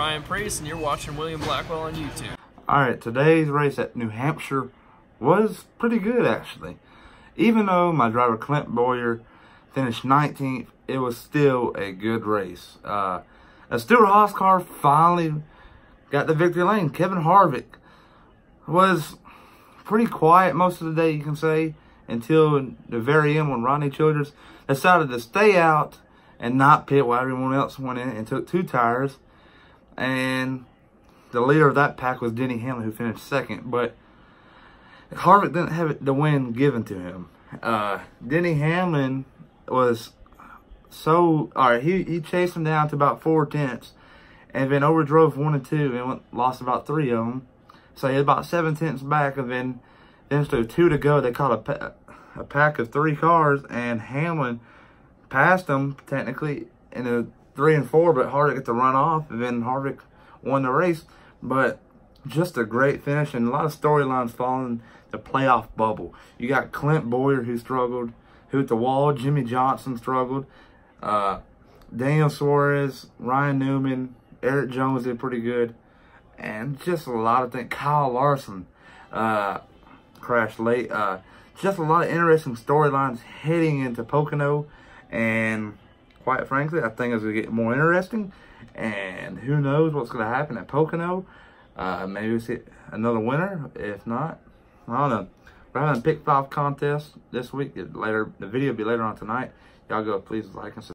Ryan Priest, and you're watching William Blackwell on YouTube. All right, today's race at New Hampshire was pretty good, actually. Even though my driver, Clint Bowyer, finished 19th, it was still a good race. Uh, a Stewart-Haas car finally got the victory lane. Kevin Harvick was pretty quiet most of the day, you can say, until the very end when Rodney Childers decided to stay out and not pit while everyone else went in and took two tires. And the leader of that pack was Denny Hamlin, who finished second. But Harvick didn't have the win given to him. Uh, Denny Hamlin was so, all right, he, he chased him down to about four tenths and then overdrove one and two and went, lost about three of them. So he had about seven tenths back and then, then so two to go, they caught a, a pack of three cars and Hamlin passed them technically in a three and four, but Harvick got to run off, and then Harvick won the race. But just a great finish and a lot of storylines following the playoff bubble. You got Clint Bowyer who struggled, who at the wall, Jimmie Johnson struggled, uh, Daniel Suarez, Ryan Newman, Erik Jones did pretty good, and just a lot of things. Kyle Larson uh, crashed late. Uh, just a lot of interesting storylines heading into Pocono. And quite frankly, I think it's going to get more interesting. And who knows what's going to happen at Pocono. Uh, maybe we'll see another winner. If not, I don't know. We're having a pick five contest this week. Later, the video will be later on tonight. Y'all go please like and subscribe.